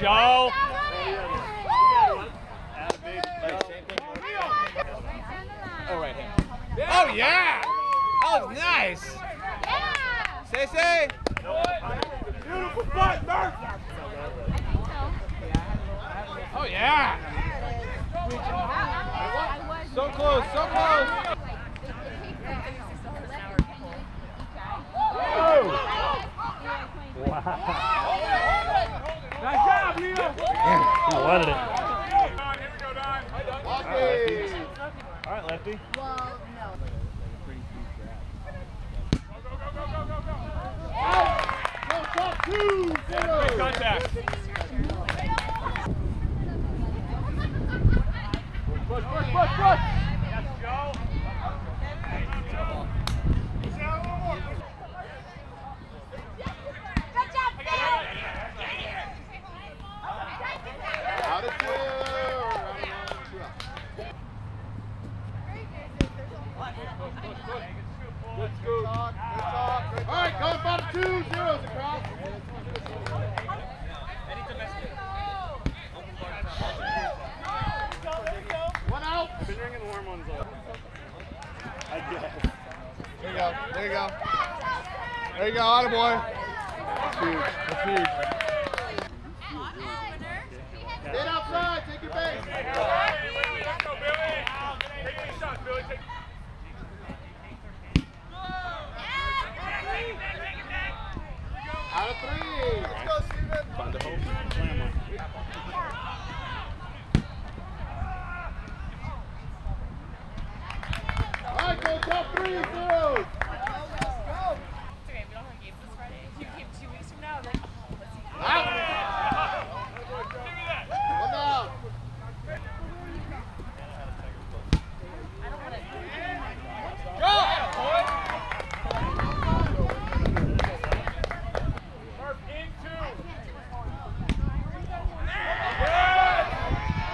Yes, Joe. Oh, right hand. Oh, yeah! That was nice! Say, say! Beautiful fight, Murph. Oh, yeah! So close, so close! Nice job, Leo. He wanted it. Lucky. All right, Lefty. Well no. Two. Great contact. Push, push, push, push. Out of two. Good scoop. Good talk. Good All right, go bottom two zeros across. One out. Been ringing the warm ones off. I guess. There you go. There you go. Attaboy. That's huge. That's huge. Get outside. Take your base. Three. Let's. Okay, we don't have games this Friday. You came two weeks from now, then oh, let's see. Out. One down. I don't want to.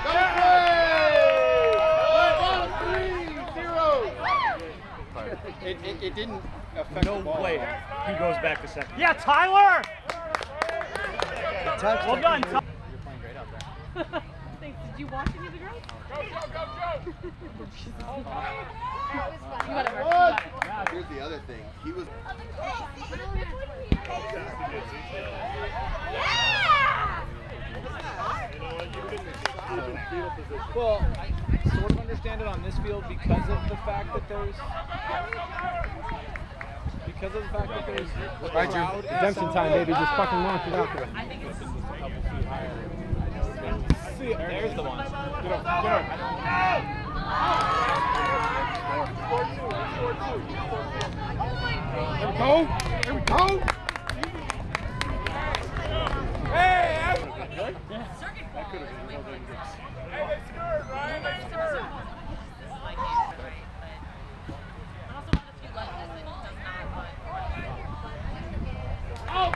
Double play. Bottom three zeros. It, it, it didn't affect No the ball. way. He goes back to second. Yeah, Tyler! Well done, Tyler. You're playing great out there. Thanks. Did you watch any of the girls? One. You got it, Mark. You got it. Here's the other thing. He was. Well, I sort of understand it on this field because of the fact that there's because of the fact that there's a Right, Drew. crowd. Redemption time, baby. Just fucking launch it out there. I think it's Just a couple feet higher. See, there's the one. Get up. Get up. Oh there we go. There we go. circuit ball. Out.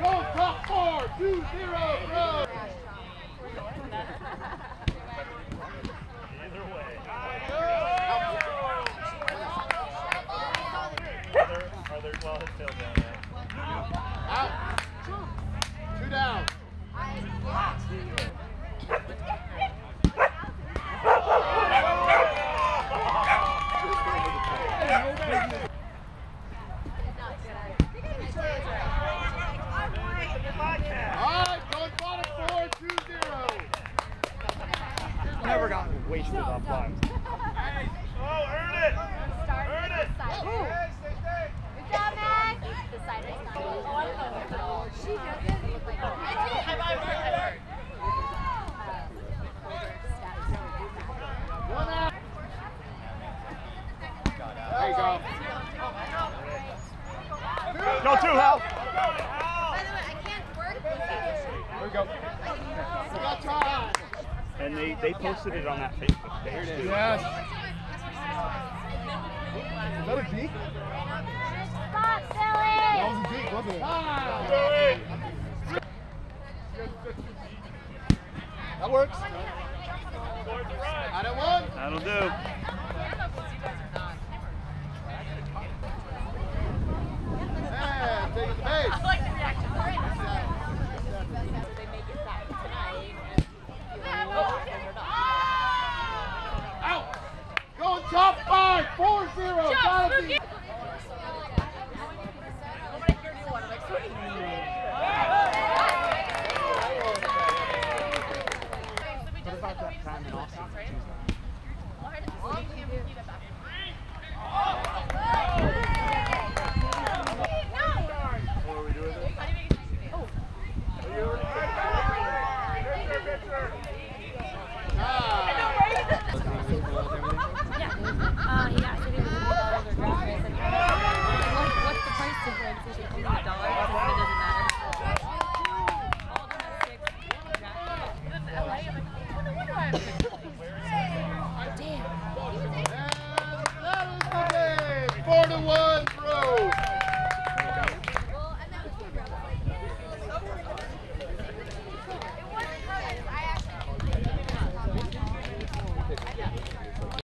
Go top four. Two zero. Go. Either way. Are there, are there, well, his tail's down there. Out. Two down. you go. Go two, Hal. There we go. And they, they posted it on that Facebook page. Too. Yes. Is that a deke? Stop, Billy! That was a deke, wasn't it? Ah. That works. That'll do. Take it to base.